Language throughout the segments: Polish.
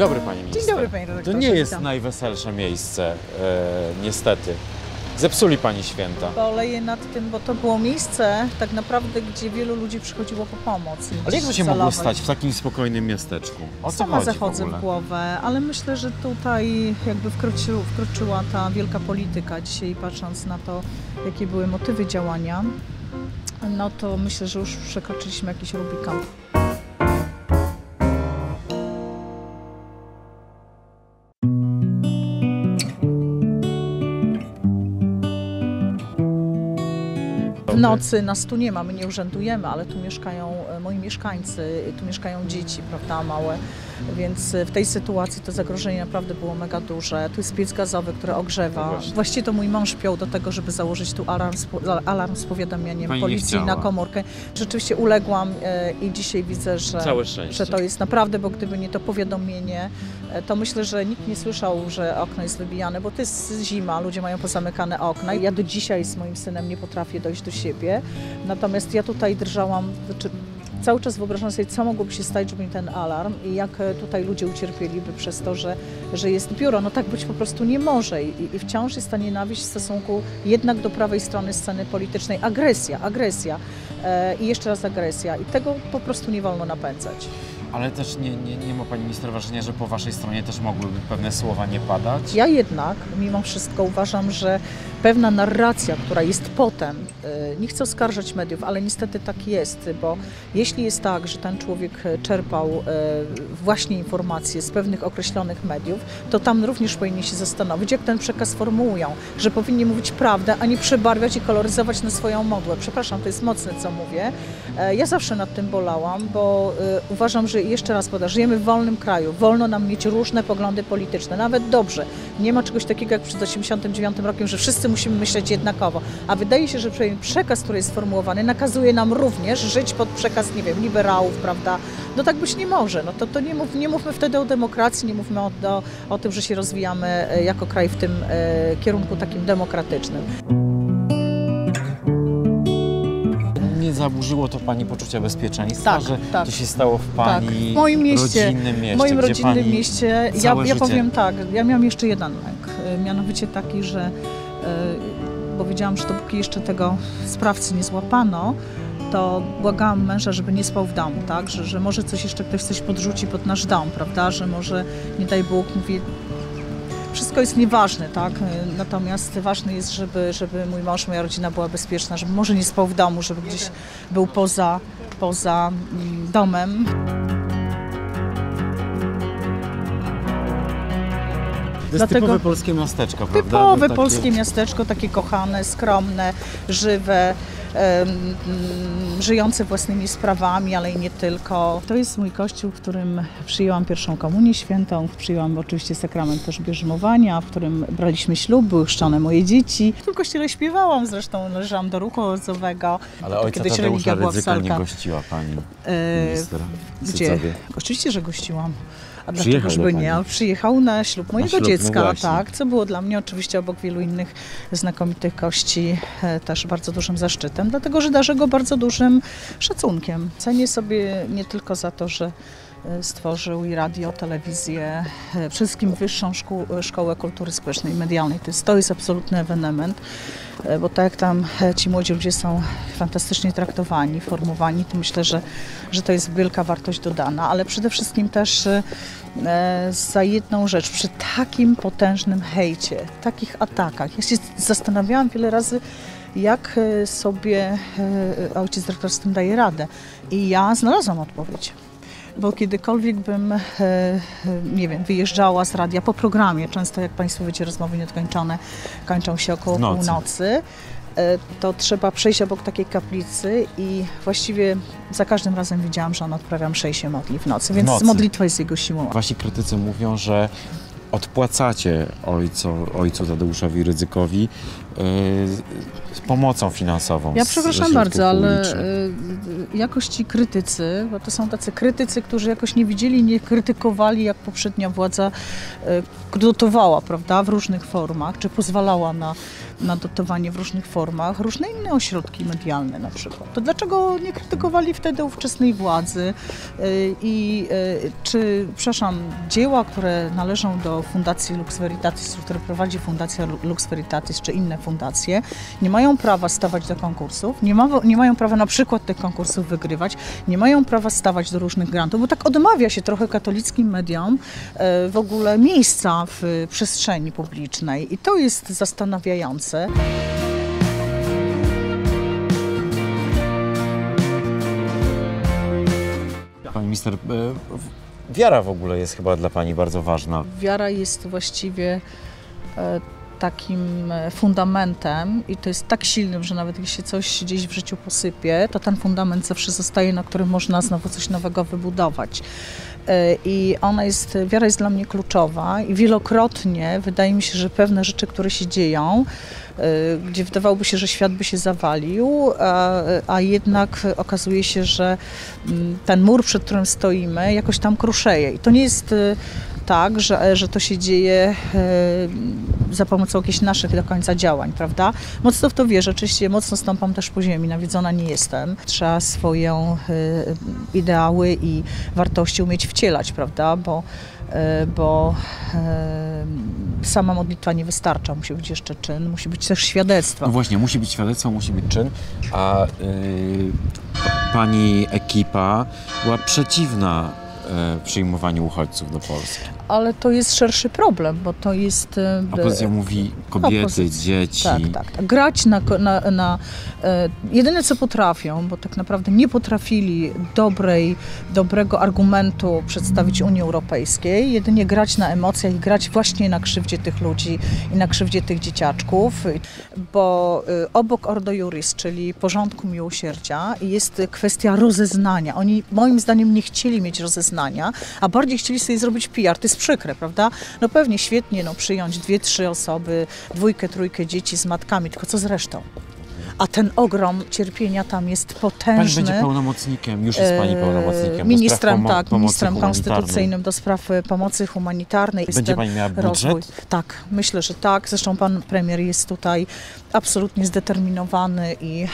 dobry Pani Minister. Dzień dobry, Panie To redaktorze. nie jest witam. najweselsze miejsce, e, niestety. Zepsuli Pani święta. Boleję nad tym, bo to było miejsce tak naprawdę, gdzie wielu ludzi przychodziło po pomoc. Ale jak to się mogło stać w takim spokojnym miasteczku? O co Sama zachodzę w w, głowę, ale myślę, że tutaj jakby wkroczy, wkroczyła ta wielka polityka dzisiaj, patrząc na to, jakie były motywy działania, no to myślę, że już przekroczyliśmy jakiś Rubikon. Nocy nas tu nie ma, my nie urzędujemy, ale tu mieszkają e, moi mieszkańcy, tu mieszkają dzieci, prawda, małe, więc e, w tej sytuacji to zagrożenie naprawdę było mega duże. Tu jest piec gazowy, który No ogrzewa. właśnie. Właściwie to mój mąż piął do tego, żeby założyć tu alarm, z alarm z powiadamianiem Pani policji na komórkę. Rzeczywiście uległam e, i dzisiaj widzę, że, że to jest naprawdę, bo gdyby nie to powiadomienie, e, to myślę, że nikt nie słyszał, że okno jest wybijane, bo to jest zima, ludzie mają pozamykane okna. Ja do dzisiaj z moim synem nie potrafię dojść do siebie, natomiast ja tutaj drżałam, znaczy cały czas wyobrażam sobie, co mogłoby się stać, żeby ten alarm i jak e, tutaj ludzie ucierpieliby przez to, że, że jest biuro. No tak być po prostu nie może I, i wciąż jest ta nienawiść w stosunku jednak do prawej strony sceny politycznej. Agresja, agresja e, i jeszcze raz agresja i tego po prostu nie wolno napędzać. Ale też nie, nie, nie ma Pani Minister wrażenia, że po Waszej stronie też mogłyby pewne słowa nie padać? Ja jednak mimo wszystko uważam, że pewna narracja, która jest potem, y, nie chcę oskarżać mediów, ale niestety tak jest, bo jeśli jest tak, że ten człowiek e, czerpał y, właśnie informacje z pewnych określonych mediów, to tam również powinni się zastanowić, jak ten przekaz formułują, że powinni mówić prawdę, a nie przebarwiać i koloryzować na swoją modłę. Przepraszam, to jest mocne, co mówię. E, Ja zawsze nad tym bolałam, bo y, uważam, że jeszcze raz powiem, żyjemy w wolnym kraju, wolno nam mieć różne poglądy polityczne, nawet dobrze. Nie ma czegoś takiego jak przed 89 rokiem, że wszyscy musimy myśleć jednakowo. A wydaje się, że przynajmniej przekaz, który jest sformułowany, nakazuje nam również żyć pod przekaz, nie wiem, liberałów, prawda? No tak być nie może. No to, to nie, mów, nie mówmy wtedy o demokracji, nie mówmy o, o, o tym, że się rozwijamy e, jako kraj w tym e, kierunku takim demokratycznym. Nie zaburzyło to Pani poczucia bezpieczeństwa, Tak, że tak. to się stało w Pani tak, w moim mieście, rodzinnym mieście, w moim rodzinnym mieście. Ja, ja powiem tak, ja miałam jeszcze jeden lęk, y, mianowicie taki, że bo wiedziałam, że dopóki jeszcze tego sprawcy nie złapano, to błagałam męża, żeby nie spał w domu, tak? Że, że może coś jeszcze ktoś coś podrzuci pod nasz dom, prawda? Że może, nie daj Bóg, mówię, wszystko jest nieważne, tak? Natomiast ważne jest, żeby, żeby mój mąż, moja rodzina była bezpieczna, żeby może nie spał w domu, żeby gdzieś był poza, poza mm, domem. To jest Dlatego- typowe polskie miasteczko, prawda? Typowe Takie- polskie miasteczko, takie kochane, skromne, żywe, mm, żyjące własnymi sprawami, ale i nie tylko. To jest mój kościół, w którym przyjęłam pierwszą komunię świętą, przyjęłam oczywiście sakrament też bierzmowania, w którym braliśmy ślub, były chrzczone moje dzieci. W tym kościele śpiewałam, zresztą należałam do ruchu owocowego. Ale ojca kiedyś religia była w nie gościła Pani E, minister w Gdzie? Oczywiście, że gościłam. A Przyjechał dlaczego nie? pani. Przyjechał na ślub mojego ślub, no dziecka, właśnie. tak, co było dla mnie oczywiście obok wielu innych znakomitych gości e, też bardzo dużym zaszczytem, dlatego że darzę go bardzo dużym szacunkiem. Cenię sobie nie tylko za to, że e, stworzył i radio, telewizję, e, wszystkim Wyższą Szkół, Szkołę Kultury Społecznej i Medialnej. To jest, to jest absolutny ewenement, bo tak jak tam e, ci młodzi ludzie są fantastycznie traktowani, formowani, to myślę, że, że to jest wielka wartość dodana, ale przede wszystkim też e, za jedną rzecz, przy takim potężnym hejcie, takich atakach. Ja się zastanawiałam wiele razy, jak e, sobie e, ojciec dyrektor z tym daje radę. I ja znalazłam odpowiedź. Bo kiedykolwiek bym, e, e, nie wiem, wyjeżdżała z radia po programie, często jak Państwo wiecie, rozmowy niedokończone kończą się około nocy. północy, e, to trzeba przejść obok takiej kaplicy i właściwie za każdym razem widziałam, że on odprawia mszę i się modli w nocy, więc nocy. modlitwa jest jego siłą. Wasi krytycy mówią, że odpłacacie ojcu, ojcu Tadeuszowi Rydzykowi z, z pomocą finansową. Ja przepraszam bardzo, ale y, y, jakoś ci krytycy, bo to są tacy krytycy, którzy jakoś nie widzieli, nie krytykowali, jak poprzednia władza y, dotowała, prawda, w różnych formach, czy pozwalała na, na dotowanie w różnych formach, różne inne ośrodki medialne na przykład. To dlaczego nie krytykowali wtedy ówczesnej władzy y, i y, czy, przepraszam, dzieła, które należą do Fundacji Lux Veritatis, które prowadzi Fundacja Lu- Lux Veritatis, czy inne fundacje, nie mają prawa stawać do konkursów, nie, ma, nie mają prawa na przykład tych konkursów wygrywać, nie mają prawa stawać do różnych grantów, bo tak odmawia się trochę katolickim mediom e, w ogóle miejsca w przestrzeni publicznej i to jest zastanawiające. Pani minister, e, wiara w ogóle jest chyba dla Pani bardzo ważna. Wiara jest właściwie e, takim e, fundamentem i to jest tak silnym, że nawet jeśli coś gdzieś w życiu posypie, to ten fundament zawsze zostaje, na którym można znowu coś nowego wybudować. E, I ona jest, wiara jest dla mnie kluczowa i wielokrotnie wydaje mi się, że pewne rzeczy, które się dzieją, e, gdzie wydawałoby się, że świat by się zawalił, a, a jednak okazuje się, że mm, ten mur, przed którym stoimy, jakoś tam kruszeje. I to nie jest tak, że, że to się dzieje e, za pomocą jakichś naszych do końca działań, prawda? Mocno w to wierzę, oczywiście mocno stąpam też po ziemi, nawiedzona nie jestem. Trzeba swoje ideały i wartości umieć wcielać, prawda? Bo, e, bo e, sama modlitwa nie wystarcza, musi być jeszcze czyn, musi być też świadectwo. No właśnie, musi być świadectwo, musi być czyn, a y, Pani ekipa była przeciwna przyjmowaniu uchodźców do Polski. Ale to jest szerszy problem, bo to jest... e, Opozycja mówi kobiety, Opozycja. dzieci. Tak, tak. tak. Grać na, na, na e, jedyne co potrafią, bo tak naprawdę nie potrafili dobrej, dobrego argumentu przedstawić Unii Europejskiej, jedynie grać na emocjach i grać właśnie na krzywdzie tych ludzi i na krzywdzie tych dzieciaczków, bo e, obok Ordo Juris, czyli porządku miłosierdzia, jest kwestia rozeznania. Oni moim zdaniem nie chcieli mieć rozeznania, a bardziej chcieli sobie zrobić PR. To jest przykre, prawda? No pewnie świetnie no, przyjąć dwie, trzy osoby, dwójkę, trójkę dzieci z matkami, tylko co z resztą? A ten ogrom cierpienia tam jest Pani potężny. będzie pełnomocnikiem, już jest Pani E, pełnomocnikiem. Ministrem, tak, ministrem konstytucyjnym do spraw e, pomocy humanitarnej. Będzie Pani miała rozwój. budżet? Tak, myślę, że tak. Zresztą pan premier jest tutaj absolutnie zdeterminowany i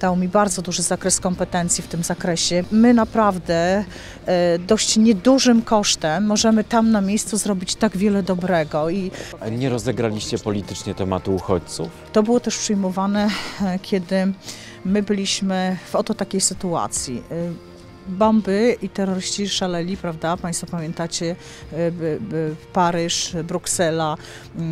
dał mi bardzo duży zakres kompetencji w tym zakresie. My naprawdę e, dość niedużym kosztem możemy tam na miejscu zrobić tak wiele dobrego i Nie rozegraliście politycznie tematu uchodźców? to było też przyjmowane, kiedy my byliśmy w oto takiej sytuacji. E, Bomby i terroryści szaleli, prawda? Państwo pamiętacie e, b- b- Paryż, Bruksela,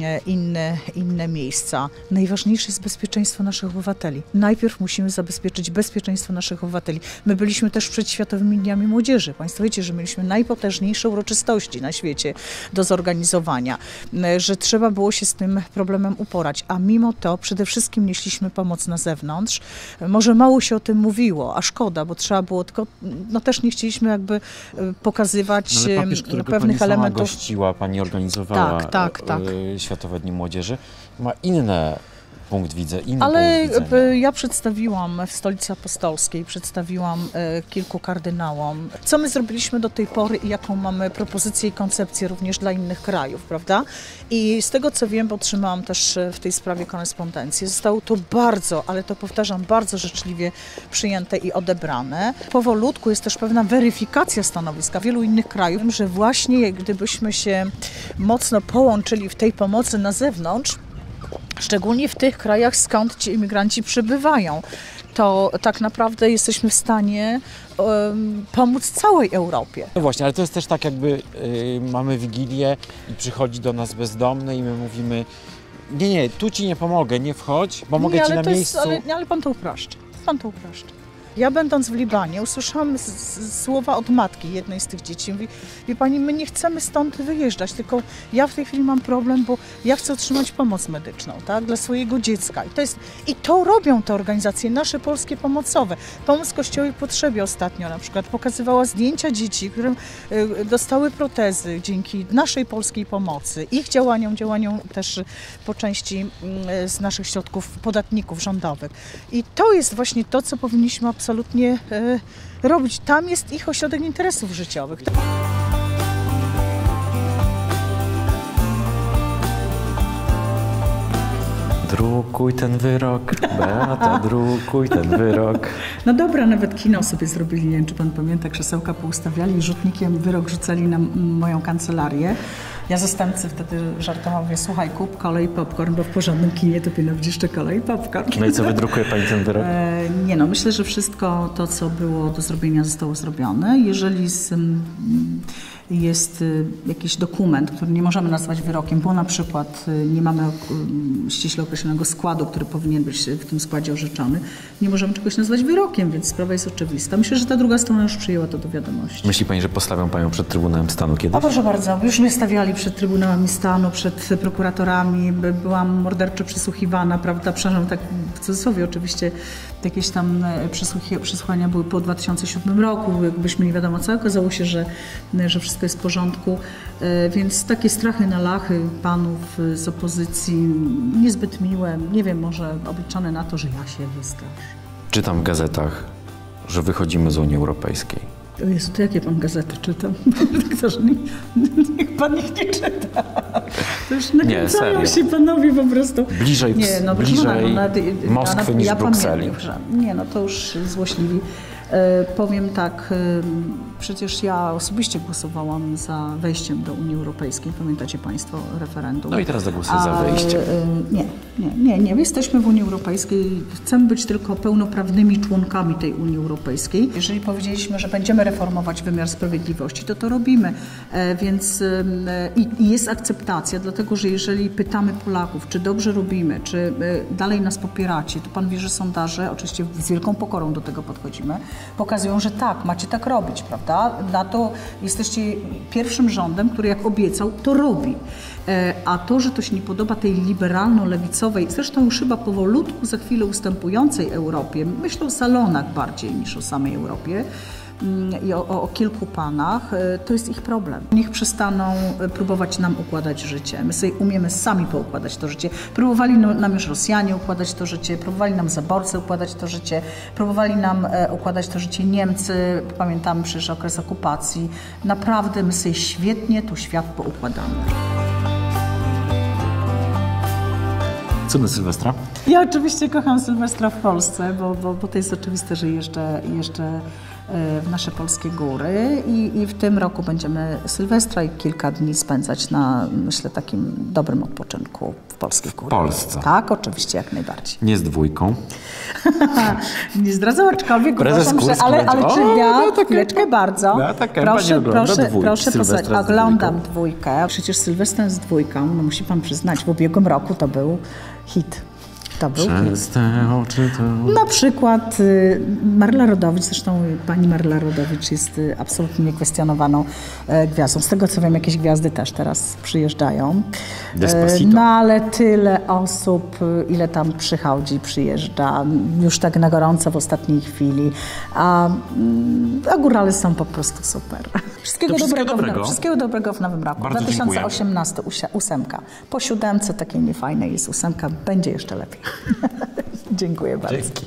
e, inne, inne miejsca. Najważniejsze jest bezpieczeństwo naszych obywateli. Najpierw musimy zabezpieczyć bezpieczeństwo naszych obywateli. My byliśmy też przed Światowymi Dniami Młodzieży. Państwo wiecie, że mieliśmy najpotężniejsze uroczystości na świecie do zorganizowania, e, że trzeba było się z tym problemem uporać, a mimo to przede wszystkim nieśliśmy pomoc na zewnątrz. E, Może mało się o tym mówiło, a szkoda, bo trzeba było tylko, no też nie chcieliśmy jakby e, pokazywać No, papież, którego pewnych Pani sama elementów. gościła, Pani organizowała Tak, tak, tak. e, Światowe Dni Młodzieży, ma inny punkt widzenia, inny Ale e, ja przedstawiłam w Stolicy Apostolskiej, przedstawiłam e, kilku kardynałom, co my zrobiliśmy do tej pory i jaką mamy propozycję i koncepcję również dla innych krajów, prawda? I z tego co wiem, bo otrzymałam też e, w tej sprawie korespondencję, zostało to bardzo, ale to powtarzam, bardzo życzliwie przyjęte i odebrane. Powolutku jest też pewna weryfikacja stanowiska wielu innych krajów, że właśnie gdybyśmy się mocno połączyli w tej pomocy na zewnątrz, szczególnie w tych krajach, skąd ci imigranci przybywają, to tak naprawdę jesteśmy w stanie pomóc całej Europie. No właśnie, ale to jest też tak jakby y, mamy Wigilię i przychodzi do nas bezdomny i my mówimy nie, nie, tu Ci nie pomogę, nie wchodź, bo mogę nie, Ci na to miejscu... Jest, ale, nie, ale pan to upraszcza. Pan to upraszcza. Ja będąc w Libanie usłyszałam słowa od matki jednej z tych dzieci. Mówi, wie pani, my nie chcemy stąd wyjeżdżać, tylko ja w tej chwili mam problem, bo ja chcę otrzymać pomoc medyczną, tak, dla swojego dziecka. I to, jest, i to robią te organizacje, nasze polskie pomocowe. Pomoc Kościołowi Potrzebie ostatnio na przykład pokazywała zdjęcia dzieci, które y, dostały protezy dzięki naszej polskiej pomocy, ich działaniom, działaniom też po części y, z naszych środków podatników rządowych. I to jest właśnie to, co powinniśmy absolutnie y, robić. Tam jest ich ośrodek interesów życiowych. Drukuj ten wyrok, Beata, drukuj ten wyrok. No dobra, nawet kino sobie zrobili, nie wiem czy pan pamięta, krzesełka poustawiali i rzutnikiem wyrok rzucali na moją kancelarię. Ja zastępcy wtedy żartował, mówię, słuchaj, kup kolej popcorn, bo w porządnym kinie to być jeszcze kolej popcorn. No i co wydrukuje pani ten wyrok? E, nie no, myślę, że wszystko to, co było do zrobienia zostało zrobione. Jeżeli z, jest y, jakiś dokument, który nie możemy nazwać wyrokiem, bo na przykład y, nie mamy y, ściśle określonego składu, który powinien być w tym składzie orzeczony, nie możemy czegoś nazwać wyrokiem, więc sprawa jest oczywista. Myślę, że ta druga strona już przyjęła to do wiadomości. Myśli pani, że postawią panią przed Trybunałem Stanu kiedyś? O proszę bardzo, już mnie stawiali przed Trybunałem Stanu, przed prokuratorami, byłam morderczo przesłuchiwana, prawda, przepraszam, tak w cudzysłowie oczywiście, jakieś tam e, przesłuchania były po 2007 roku, jakbyśmy nie wiadomo co, okazało się, że, że wszystko jest w porządku, e, więc takie strachy na lachy panów z opozycji niezbyt miłe, nie wiem, może obliczone na to, że ja się wystraszę. Czytam w gazetach, że wychodzimy z Unii Europejskiej. O Jezu, to jakie pan gazety czyta? Doktorze, niech pan ich nie czyta. To już nakręcają nie, się panowie po prostu. Bliżej, nie, no, bliżej no, Moskwy niż ja Brukseli. Nie, no to już złośliwi. E, powiem tak, przecież ja osobiście głosowałam za wejściem do Unii Europejskiej, pamiętacie Państwo referendum. No i teraz zagłosuję za wejściem. Nie, nie, nie, nie. Jesteśmy w Unii Europejskiej, chcemy być tylko pełnoprawnymi członkami tej Unii Europejskiej. Jeżeli powiedzieliśmy, że będziemy reformować wymiar sprawiedliwości, to to robimy. E, więc i jest akceptacja, dlatego że jeżeli pytamy Polaków, czy dobrze robimy, czy dalej nas popieracie, to Pan wie, że sondaże, oczywiście z wielką pokorą do tego podchodzimy, pokazują, że tak, macie tak robić, prawda? Na to jesteście pierwszym rządem, który jak obiecał, to robi. E, a to, że to się nie podoba tej liberalno-lewicowej, zresztą już chyba powolutku za chwilę ustępującej Europie, myślę o salonach bardziej niż o samej Europie, i o, o, kilku panach, e, to jest ich problem. Niech przestaną e, próbować nam układać życie. My sobie umiemy sami poukładać to życie. Próbowali no, nam już Rosjanie układać to życie, próbowali nam zaborcy układać to życie, próbowali nam e, układać to życie Niemcy, pamiętamy przecież okres okupacji. Naprawdę my sobie świetnie tu świat poukładamy. Co na Sylwestra? Ja oczywiście kocham Sylwestra w Polsce, bo, bo, bo to jest oczywiste, że jeszcze, jeszcze w nasze polskie góry i, i w tym roku będziemy Sylwestra i kilka dni spędzać na, myślę, takim dobrym odpoczynku w polskich górach. W Polsce? Tak, oczywiście, jak najbardziej. Nie z dwójką? nie zdradzę, aczkolwiek uważam, że, ale, ale czy ja, no, chwileczkę bardzo, no, proszę, proszę, proszę posłuchać, oglądam dwójkę. Przecież Sylwester z dwójką, no musi pan przyznać, w ubiegłym roku to był hit to był Przez te oczy to... Na przykład y, Marla Rodowicz, zresztą pani Marla Rodowicz jest y, absolutnie niekwestionowaną e, gwiazdą. Z tego co wiem, jakieś gwiazdy też teraz przyjeżdżają. Despacito. No ale tyle osób, y, ile tam przychodzi, przyjeżdża, już tak na gorąco w ostatniej chwili. A, mm, a górale są po prostu super. Wszystkiego, wszystkiego dobrego, dobrego. W, wszystkiego dobrego w nowym roku. Bardzo 2018 dziękujemy. ósemka. Po siódemce takiej niefajnej jest ósemka. Będzie jeszcze lepiej. Dziękuję bardzo. Dzięki.